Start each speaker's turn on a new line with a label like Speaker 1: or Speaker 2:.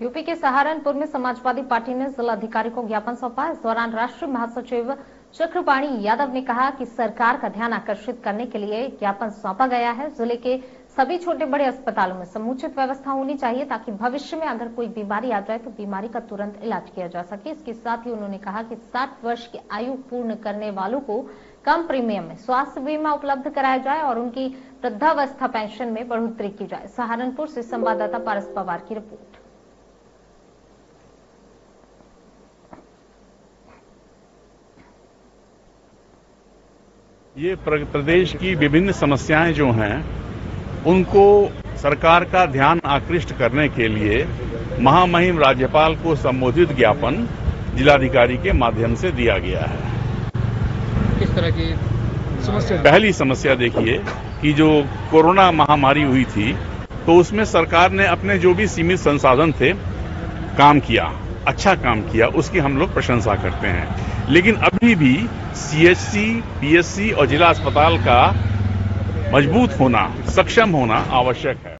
Speaker 1: UP के सहारनपुर में Samajwadi party ने जिलाधिकारी को ज्ञापन सौंपा। इस दौरान राष्ट्रीय महासचिव चक्रपाणी यादव ने कहा कि सरकार का ध्यान आकर्षित करने के लिए ज्ञापन सौंपा गया है। ज़िले के सभी छोटे बड़े अस्पतालों में समुचित व्यवस्था होनी चाहिए ताकि भविष्य में अगर कोई बीमारी आ जाए तो बीमारी का तुरंत इलाज किया जा सके। इसके साथ ही उन्होंने कहा कि 60 वर्ष की आयु पूर्ण करने वालों को कम प्रीमियम में स्वास्थ्य बीमा उपलब्ध कराया जाए और उनकी वृद्धावस्था पेंशन में बढ़ोतरी की जाए। सहारनपुर से संवाददाता पारस पवार की रिपोर्ट।
Speaker 2: ये प्रदेश की विभिन्न समस्याएँ जो हैं उनको सरकार का ध्यान आकृष्ट करने के लिए महामहिम राज्यपाल को संबोधित ज्ञापन जिलाधिकारी के माध्यम से दिया गया है।
Speaker 3: किस तरह की समस्या?
Speaker 2: पहली समस्या देखिए कि जो कोरोना महामारी हुई थी तो उसमें सरकार ने अपने जो भी सीमित संसाधन थे काम किया। अच्छा काम किया, उसकी हम लोग प्रशंसा करते हैं। लेकिन अभी भी सीएचसी पीएससी और जिला अस्पताल का मज़बूत होना, सक्षम होना आवश्यक है।